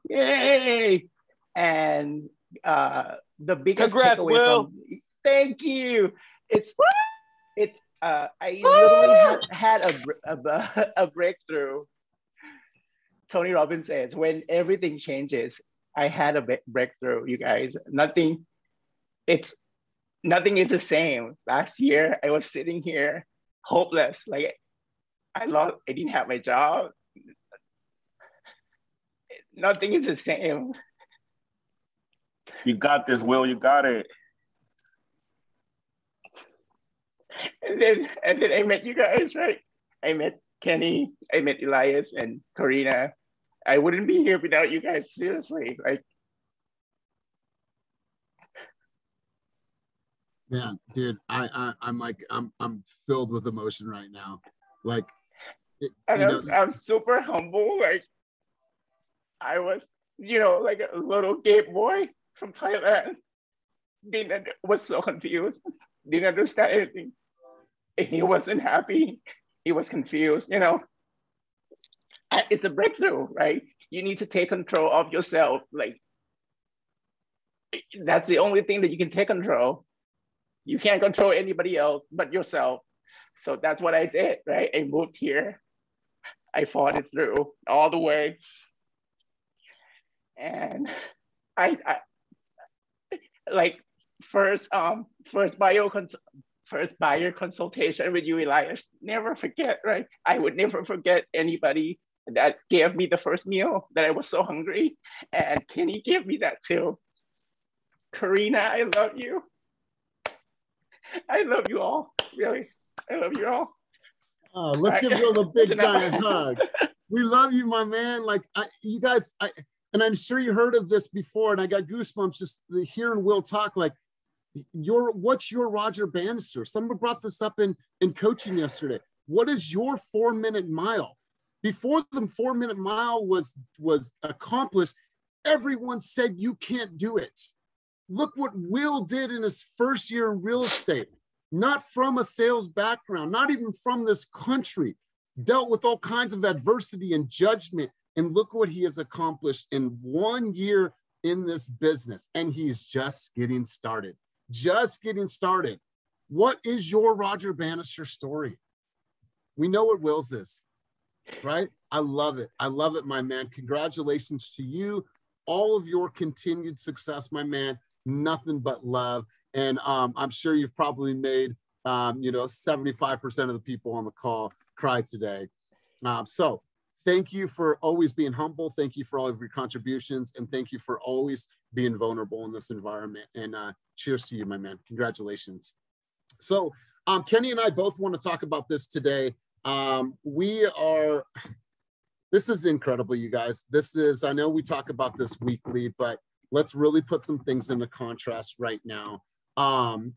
yay! And uh, the biggest Congrats, takeaway Will. from thank you. It's it's uh, I literally had, had a, a, a breakthrough. Tony Robbins says, when everything changes, I had a breakthrough, you guys. Nothing, it's nothing is the same. Last year, I was sitting here hopeless. Like I lost, I didn't have my job. Nothing is the same. You got this, Will. You got it. And then and then I met you guys, right? I met Kenny, I met Elias and Karina. I wouldn't be here without you guys, seriously. Like Man, dude, I, I I'm like I'm I'm filled with emotion right now. Like it, and I'm, I'm super humble. Like I was, you know, like a little gay boy from Thailand. didn't was so confused, didn't understand anything. He wasn't happy. He was confused. You know, it's a breakthrough, right? You need to take control of yourself. Like that's the only thing that you can take control. You can't control anybody else but yourself. So that's what I did, right? I moved here. I fought it through all the way. And I, I like first um first bio first buyer consultation with you, Elias. Never forget, right? I would never forget anybody that gave me the first meal that I was so hungry. And Kenny gave me that too. Karina, I love you. I love you all, really. I love you all. Uh, let's give Will a big giant hug. We love you, my man. Like I, you guys, I, and I'm sure you heard of this before, and I got goosebumps just hearing Will talk. Like, your what's your Roger Bannister? Someone brought this up in in coaching yesterday. What is your four minute mile? Before the four minute mile was was accomplished, everyone said you can't do it. Look what Will did in his first year in real estate. Not from a sales background, not even from this country, dealt with all kinds of adversity and judgment. And look what he has accomplished in one year in this business. And he's just getting started, just getting started. What is your Roger Bannister story? We know what Will's is, right? I love it. I love it, my man. Congratulations to you. All of your continued success, my man nothing but love. And um, I'm sure you've probably made, um, you know, 75% of the people on the call cry today. Um, so thank you for always being humble. Thank you for all of your contributions. And thank you for always being vulnerable in this environment. And uh, cheers to you, my man. Congratulations. So um, Kenny and I both want to talk about this today. Um, we are, this is incredible, you guys. This is, I know we talk about this weekly, but let's really put some things into contrast right now. Um,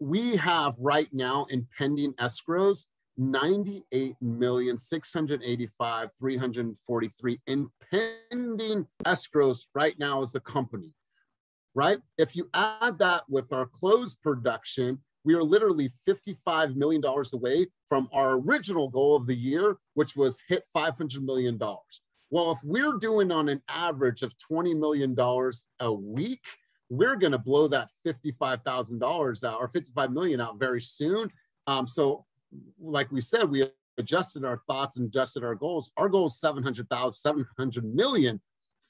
we have right now in pending escrows 98 million 685 343 in pending escrows right now as a company right if you add that with our closed production we are literally 55 million dollars away from our original goal of the year which was hit 500 million dollars well, if we're doing on an average of $20 million a week, we're going to blow that $55,000 out or 55 million out very soon. Um, so like we said, we adjusted our thoughts and adjusted our goals. Our goal is 700,000, 700 million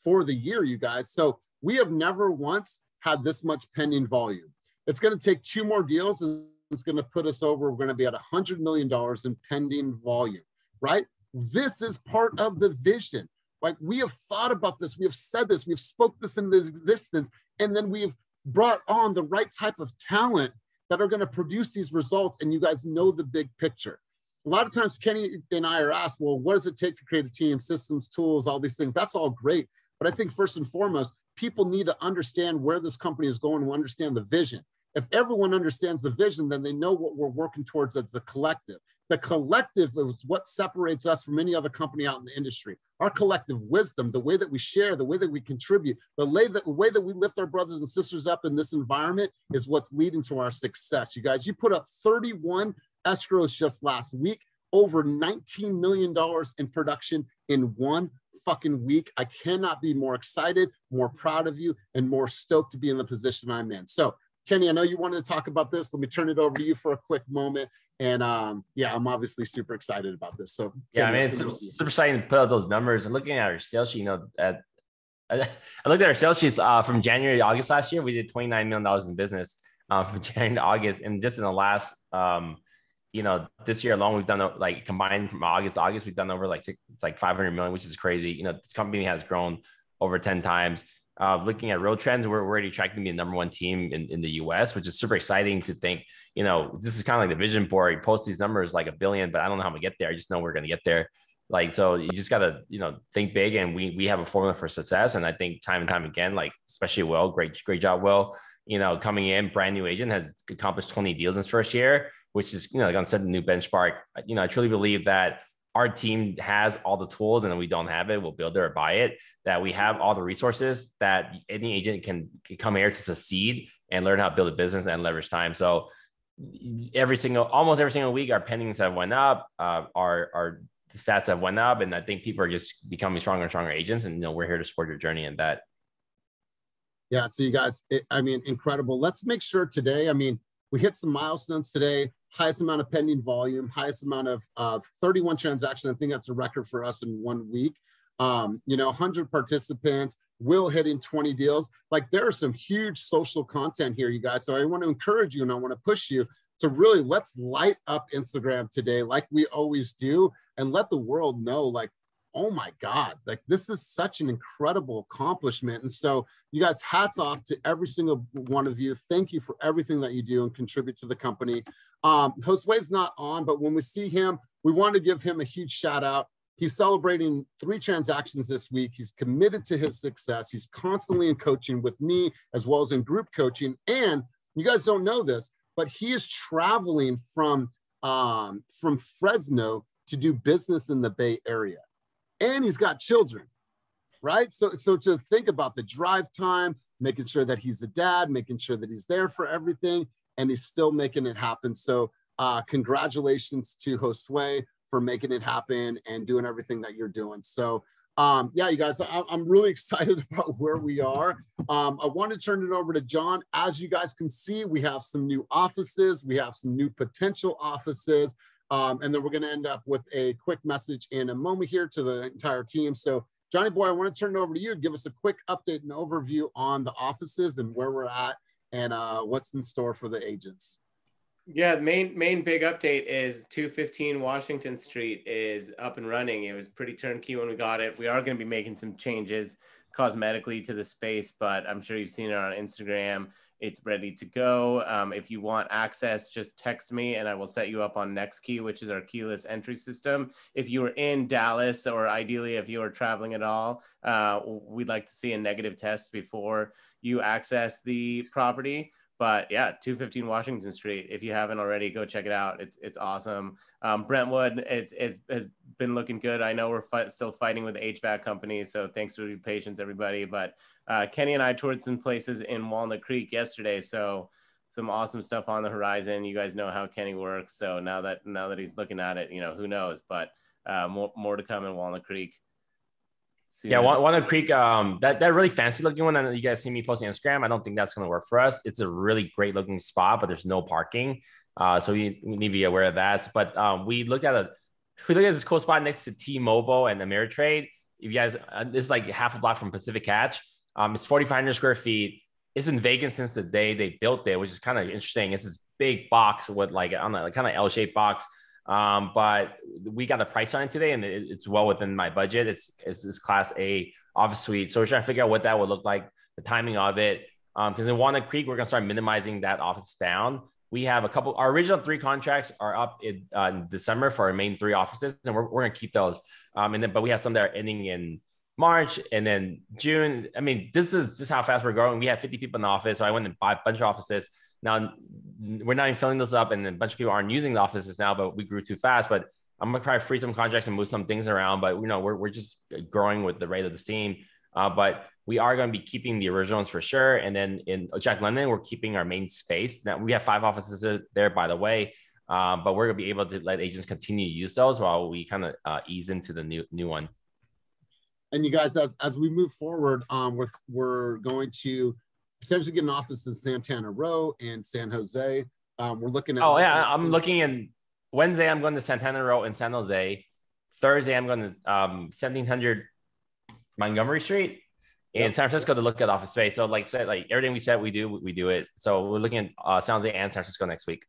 for the year, you guys. So we have never once had this much pending volume. It's going to take two more deals and it's going to put us over. We're going to be at $100 million in pending volume, right? This is part of the vision. Like we have thought about this, we have said this, we've spoke this into existence, and then we've brought on the right type of talent that are going to produce these results. And you guys know the big picture. A lot of times, Kenny and I are asked, well, what does it take to create a team, systems, tools, all these things? That's all great. But I think first and foremost, people need to understand where this company is going to understand the vision. If everyone understands the vision, then they know what we're working towards as the collective. The collective is what separates us from any other company out in the industry. Our collective wisdom, the way that we share, the way that we contribute, the way that, the way that we lift our brothers and sisters up in this environment is what's leading to our success. You guys, you put up 31 escrows just last week, over $19 million in production in one fucking week. I cannot be more excited, more proud of you, and more stoked to be in the position I'm in. So Kenny, I know you wanted to talk about this. Let me turn it over to you for a quick moment. And um, yeah, I'm obviously super excited about this. So yeah, I mean, it's super, super exciting to put out those numbers and looking at our sales sheet. You know, at I, looked at our sales sheets uh, from January to August last year. We did 29 million dollars in business uh, from January to August, and just in the last, um, you know, this year alone, we've done like combined from August to August, we've done over like six, it's like 500 million, which is crazy. You know, this company has grown over 10 times uh, looking at road trends, we're already tracking to be the number one team in, in the US, which is super exciting to think, you know, this is kind of like the vision board. You post these numbers like a billion, but I don't know how to get there. I just know we're going to get there. Like, so you just got to, you know, think big and we, we have a formula for success. And I think time and time again, like, especially Will, great, great job, Will, you know, coming in brand new agent has accomplished 20 deals in his first year, which is, you know, to set the new benchmark. You know, I truly believe that our team has all the tools and we don't have it, we'll build it or buy it. That we have all the resources that any agent can, can come here to succeed and learn how to build a business and leverage time. So every single, almost every single week, our pendings have went up, uh, our our stats have went up, and I think people are just becoming stronger and stronger agents. And you know, we're here to support your journey in that. Yeah. So you guys, it, I mean, incredible. Let's make sure today. I mean, we hit some milestones today. Highest amount of pending volume, highest amount of uh, 31 transactions. I think that's a record for us in one week. Um, you know, 100 participants, Will hitting 20 deals. Like there are some huge social content here, you guys. So I want to encourage you and I want to push you to really let's light up Instagram today, like we always do, and let the world know, like, oh my God, like this is such an incredible accomplishment. And so, you guys, hats off to every single one of you. Thank you for everything that you do and contribute to the company. Um, Josue's not on, but when we see him, we want to give him a huge shout out. He's celebrating three transactions this week. He's committed to his success. He's constantly in coaching with me as well as in group coaching. And you guys don't know this, but he is traveling from um, from Fresno to do business in the Bay Area, and he's got children, right? So so to think about the drive time, making sure that he's a dad, making sure that he's there for everything, and he's still making it happen. So uh, congratulations to Josue for making it happen and doing everything that you're doing. So um, yeah, you guys, I, am really excited about where we are. Um, I want to turn it over to John. As you guys can see, we have some new offices, we have some new potential offices, um, and then we're going to end up with a quick message in a moment here to the entire team. So, Johnny Boy, I want to turn it over to you. Give us a quick update and overview on the offices and where we're at and uh, what's in store for the agents. Yeah, the main main big update is 215 Washington Street is up and running. It was pretty turnkey when we got it. We are going to be making some changes cosmetically to the space, but I'm sure you've seen it on Instagram. It's ready to go. Um, if you want access, just text me and I will set you up on NexKey, which is our keyless entry system. If you are in Dallas, or ideally if you are traveling at all, uh, we'd like to see a negative test before you access the property but yeah, 215 Washington Street. If you haven't already, go check it out. It's it's awesome. Um, Brentwood, it, it has been looking good. I know we're still fighting with HVAC companies, so thanks for your patience, everybody. But uh, Kenny and I toured some places in Walnut Creek yesterday, so some awesome stuff on the horizon. You guys know how Kenny works, so now that now that he's looking at it, you know who knows. But uh, more more to come in Walnut Creek. See yeah, Walnut Creek, um, that that really fancy looking one that you guys see me posting on Instagram. I don't think that's going to work for us. It's a really great looking spot, but there's no parking, uh, so you, need to be aware of that. But um, we looked at a we looked at this cool spot next to T-Mobile and Ameritrade. If you guys, uh, this is like half a block from Pacific Catch. Um, it's 4,500 square feet. It's been vacant since the day they built it, which is kind of interesting. It's this big box with like on like kind of L-shaped box um, but we got the price on it today, and it, it's well within my budget. It's it's this Class A office suite, so we're trying to figure out what that would look like, the timing of it. Because um, in Walnut Creek, we're gonna start minimizing that office down. We have a couple. Our original three contracts are up in, uh, in December for our main three offices, and we're, we're gonna keep those. Um, and then, but we have some that are ending in March and then June. I mean, this is just how fast we're growing. We have 50 people in the office, so I went and bought a bunch of offices. Now we're not even filling this up, and a bunch of people aren't using the offices now, but we grew too fast. But I'm gonna try to free some contracts and move some things around. But you know, we're we're just growing with the rate of the steam. Uh, but we are going to be keeping the originals for sure. And then in Jack London, we're keeping our main space. Now we have five offices there, by the way. Um, but we're gonna be able to let agents continue to use those while we kind of uh, ease into the new new one. And you guys, as as we move forward, um, we're we're going to potentially get an office in Santana Row and San Jose. Um, we're looking at. Oh yeah, I'm looking in Wednesday. I'm going to Santana Row in San Jose. Thursday, I'm going to um, 1700 Montgomery Street in yep. San Francisco to look at office space. So like said, like everything we said we do, we do it. So we're looking at uh, San Jose and San Francisco next week.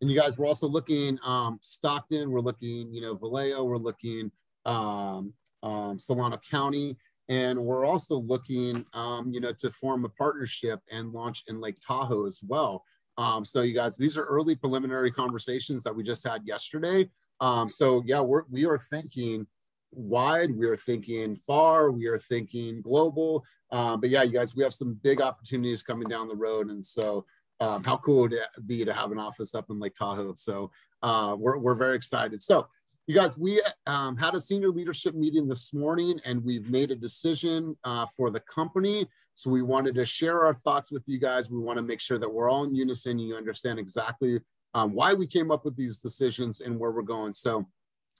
And you guys, we're also looking um, Stockton. We're looking, you know, Vallejo. We're looking um, um, Solano County. And we're also looking, um, you know, to form a partnership and launch in Lake Tahoe as well. Um, so you guys, these are early preliminary conversations that we just had yesterday. Um, so yeah, we're, we are thinking wide, we are thinking far, we are thinking global. Uh, but yeah, you guys, we have some big opportunities coming down the road. And so um, how cool would it be to have an office up in Lake Tahoe? So uh, we're, we're very excited. So you guys, we um, had a senior leadership meeting this morning and we've made a decision uh, for the company. So we wanted to share our thoughts with you guys. We want to make sure that we're all in unison and you understand exactly um, why we came up with these decisions and where we're going. So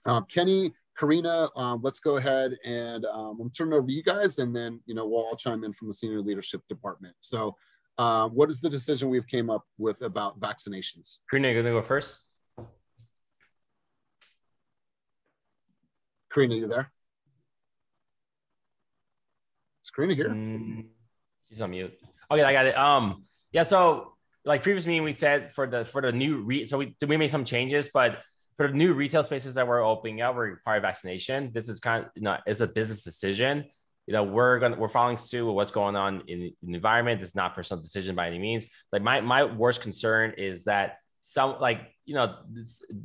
um, Kenny, Karina, um, let's go ahead and um, I'm turning over to you guys and then, you know, we'll all chime in from the senior leadership department. So uh, what is the decision we've came up with about vaccinations? Karina, you gonna go first? Karina, you there? Is Karina here? Mm, she's on mute. Okay, I got it. Um, yeah. So, like previous meeting, we said for the for the new re so we we made some changes, but for the new retail spaces that we're opening up, we require vaccination. This is kind of you know it's a business decision. You know, we're gonna we're following suit with what's going on in, in the environment. It's not personal decision by any means. Like my my worst concern is that some like you know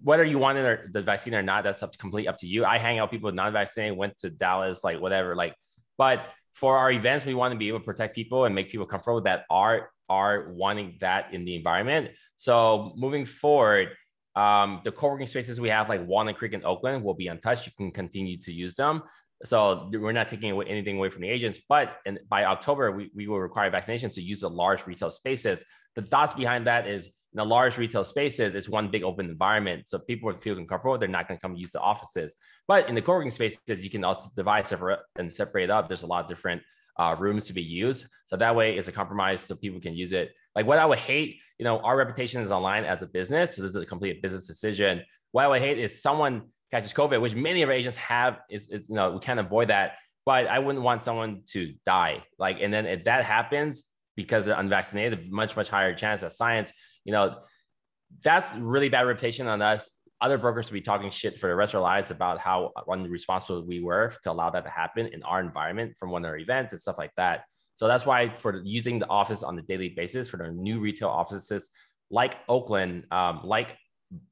whether you wanted the vaccine or not that's up to complete up to you. I hang out people with non-vaccinated went to dallas like whatever like but for our events we want to be able to protect people and make people comfortable that are are wanting that in the environment. So moving forward um, the co-working spaces we have like walnut creek and oakland will be untouched. You can continue to use them. So we're not taking away anything away from the agents but in, by october we, we will require vaccinations to use the large retail spaces. The thoughts behind that is in the large retail spaces, it's one big open environment. So people with would feel comfortable, they're not going to come use the offices. But in the co-working spaces, you can also divide separate and separate up. There's a lot of different uh, rooms to be used. So that way it's a compromise so people can use it. Like what I would hate, you know, our reputation is online as a business. So this is a complete business decision. What I would hate is someone catches COVID, which many of our agents have, It's, is you know, we can't avoid that. But I wouldn't want someone to die. Like, and then if that happens because they're unvaccinated, much, much higher chance that science you know, that's really bad reputation on us. Other brokers will be talking shit for the rest of our lives about how responsible we were to allow that to happen in our environment from one of our events and stuff like that. So that's why for using the office on a daily basis for the new retail offices like Oakland, um, like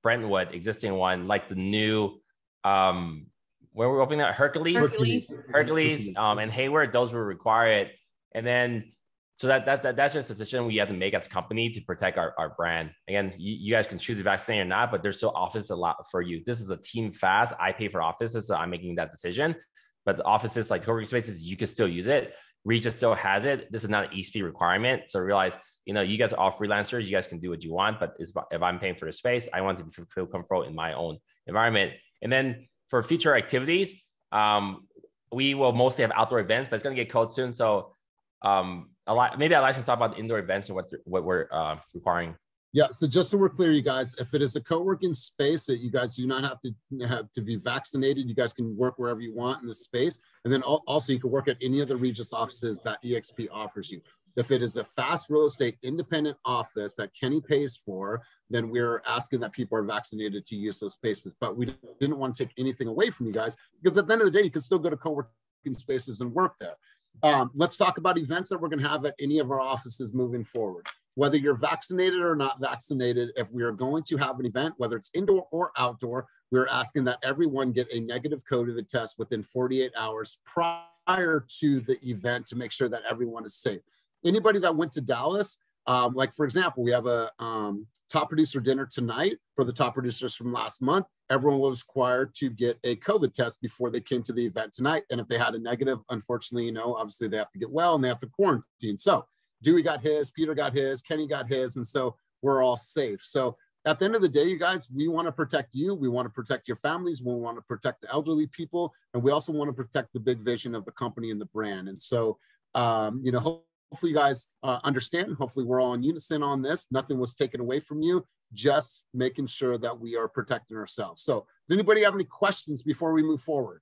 Brentwood, existing one, like the new um, where we're opening at Hercules, Hercules, Hercules, um, and Hayward, those were required. And then so that, that, that that's just a decision we have to make as a company to protect our, our brand. Again, you, you guys can choose to vaccinate or not, but there's still office a lot for you. This is a team fast. I pay for offices, so I'm making that decision. But the offices like co-working spaces, you can still use it. Regus still has it. This is not an EXP requirement. So realize, you know, you guys are all freelancers. You guys can do what you want. But if I'm paying for the space, I want to feel comfortable in my own environment. And then for future activities, um, we will mostly have outdoor events, but it's going to get cold soon. So um, lot, maybe I'd like to talk about indoor events and what what we're uh, requiring. Yeah. So just so we're clear, you guys, if it is a co-working space that you guys do not have to have to be vaccinated, you guys can work wherever you want in the space. And then also you can work at any of the Regus offices that EXP offers you. If it is a fast real estate independent office that Kenny pays for, then we're asking that people are vaccinated to use those spaces. But we didn't want to take anything away from you guys because at the end of the day, you can still go to co-working spaces and work there. Um, let's talk about events that we're going to have at any of our offices moving forward. Whether you're vaccinated or not vaccinated, if we are going to have an event, whether it's indoor or outdoor, we're asking that everyone get a negative COVID test within 48 hours prior to the event to make sure that everyone is safe. Anybody that went to Dallas, um, like for example, we have a um, top producer dinner tonight for the top producers from last month. Everyone was required to get a COVID test before they came to the event tonight. And if they had a negative, unfortunately, you know, obviously they have to get well and they have to quarantine. So Dewey got his, Peter got his, Kenny got his, and so we're all safe. So at the end of the day, you guys, we want to protect you. We want to protect your families. We want to protect the elderly people. And we also want to protect the big vision of the company and the brand. And so, um, you know, hopefully you guys uh, understand. Hopefully we're all in unison on this. Nothing was taken away from you, just making sure that we are protecting ourselves. So does anybody have any questions before we move forward?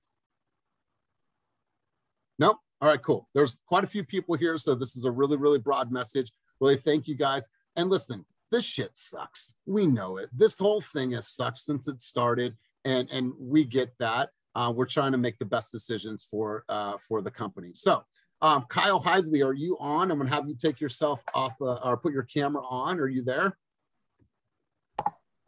No? All right, cool. There's quite a few people here. So this is a really, really broad message. Really thank you guys. And listen, this shit sucks. We know it. This whole thing has sucked since it started. And, and we get that. Uh, we're trying to make the best decisions for, uh, for the company. So um, Kyle Hively, are you on? I'm gonna have you take yourself off uh, or put your camera on. Are you there?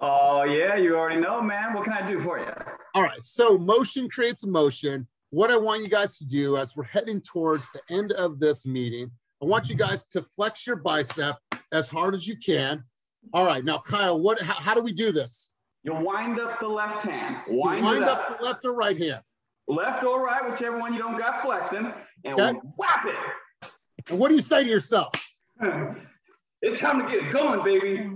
Oh yeah, you already know, man. What can I do for you? All right. So motion creates emotion. What I want you guys to do as we're heading towards the end of this meeting, I want you guys to flex your bicep as hard as you can. All right. Now, Kyle, what? How, how do we do this? You wind up the left hand. Wind, wind up. up the left or right hand. Left or right, whichever one you don't got flexing, and okay. whap it. And what do you say to yourself? it's time to get going, baby.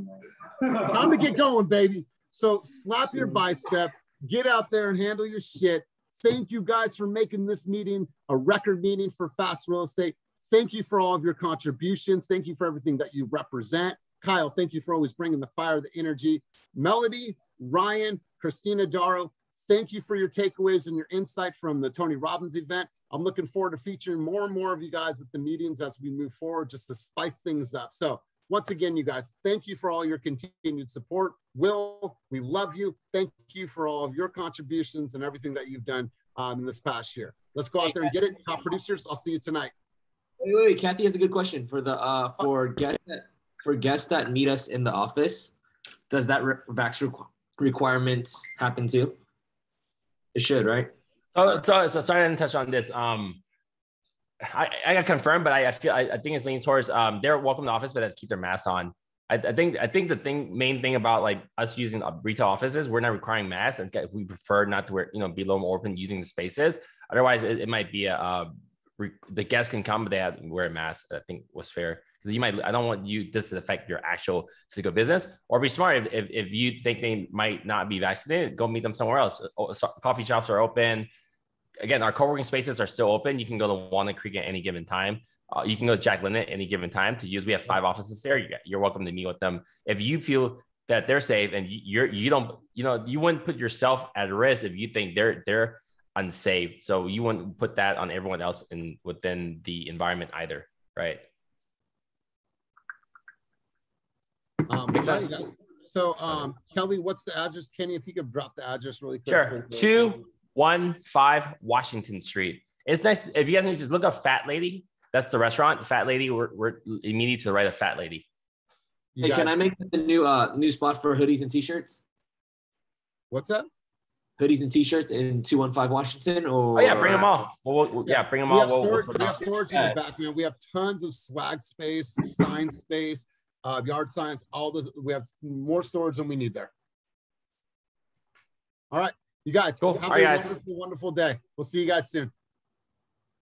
time to get going, baby. So slap your bicep, get out there and handle your shit. Thank you guys for making this meeting a record meeting for Fast Real Estate. Thank you for all of your contributions. Thank you for everything that you represent. Kyle, thank you for always bringing the fire, the energy. Melody, Ryan, Christina Darrow, thank you for your takeaways and your insight from the Tony Robbins event. I'm looking forward to featuring more and more of you guys at the meetings as we move forward, just to spice things up. So once again, you guys, thank you for all your continued support. Will, we love you. Thank you for all of your contributions and everything that you've done um, in this past year. Let's go out there and get it. Top producers, I'll see you tonight. Wait, wait, wait. Kathy has a good question for the uh for guests that for guests that meet us in the office. Does that re- vax requ- requirement happen too? It should, right? Oh, so, so sorry I didn't touch on this. Um, I, I got confirmed, but I, I feel I, I think it's leaning towards um they're welcome to office, but they keep their masks on. I, I, think I think the thing main thing about like us using retail offices, we're not requiring masks, and we prefer not to wear you know be little more open using the spaces. Otherwise, it, it might be a uh, re, the guests can come, but they have wear a mask. I think was fair you might. I don't want you this to affect your actual physical business. Or be smart if, if, if you think they might not be vaccinated, go meet them somewhere else. Coffee shops are open again, our co-working spaces are still open. You can go to Walnut Creek at any given time. Uh, you can go to Jack at any given time to use. We have five offices there. You're welcome to meet with them. If you feel that they're safe and you're you don't you know you wouldn't put yourself at risk if you think they're they're unsafe. So you wouldn't put that on everyone else in within the environment either, right? Um, so um, Kelly, what's the address? Kenny, if you could drop the address really quick. Sure. Two one five Washington Street. It's nice if you guys need to just look up Fat Lady. That's the restaurant. Fat Lady. We're, we're immediately to the right of Fat Lady. hey, can I make a new uh new spot for hoodies and t-shirts? What's that? Hoodies and t-shirts in two one five Washington. Or oh yeah, bring them all. We'll, we'll, yeah, bring them we all. Have we'll, storage, we'll we have storage in the back, man. We have tons of swag space, sign space, uh, yard signs. All this. We have more storage than we need there. All right. You guys, cool. have All a right, wonderful, wonderful day. We'll see you guys soon.